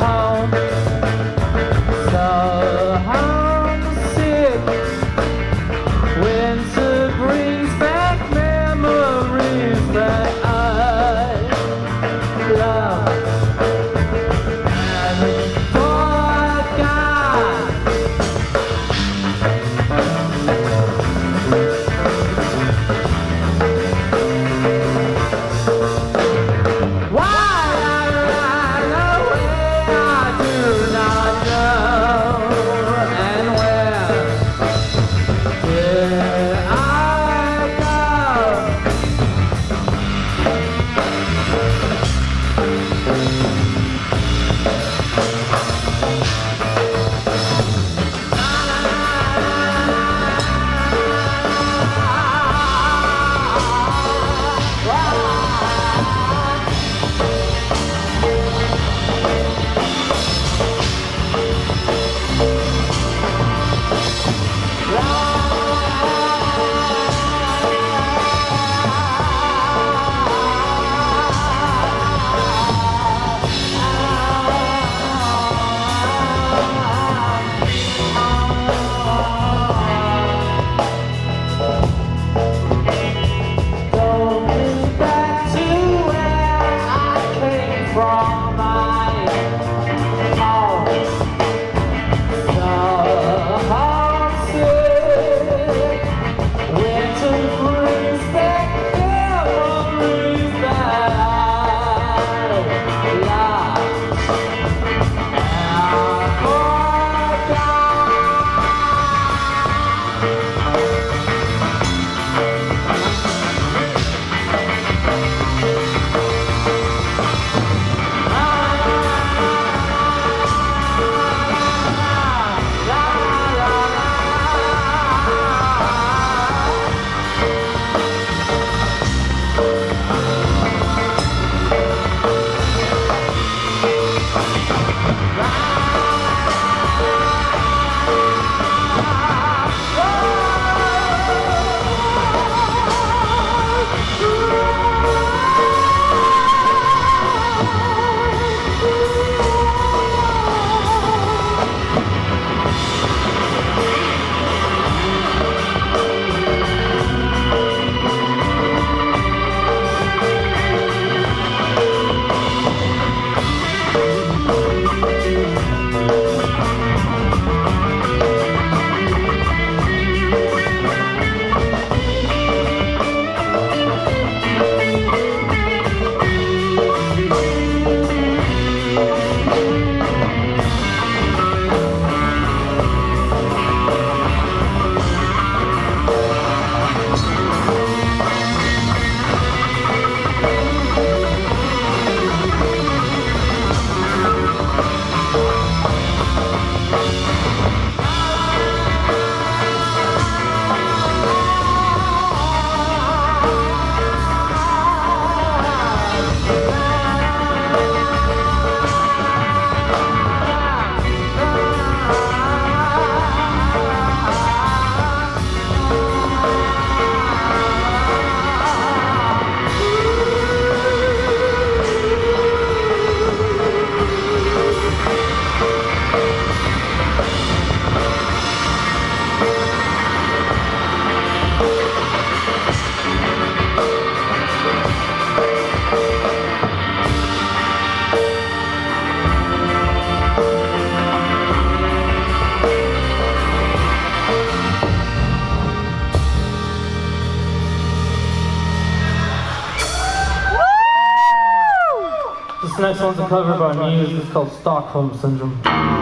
home. Next one's a cover by Muse. It's called Stockholm Syndrome.